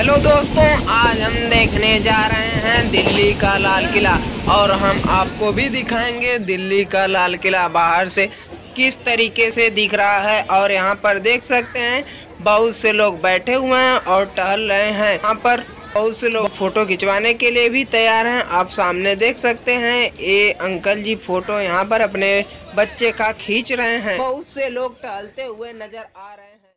Hello दोस्तों, आज हम देखने जा रहे हैं दिल्ली का लाल किला और हम आपको भी दिखाएँगे दिल्ली का लाल किला बाहर से किस तरीके से दिख रहा है और यहाँ पर देख सकते हैं, बहुत से लोग बैठे हुए हैं और टहल रहे हैं। यहाँ पर बहुत से लोग फ़ोटो खिंचवाने के लिए भी तैयार हैं। आप सामने देख सकते हैं, ये अंकल जी फ़ोटो यहाँ पर अपने बच्चे का खींच रहे हैं। बहुत से लोग टहलते हुए नज़र आ रहे हैं।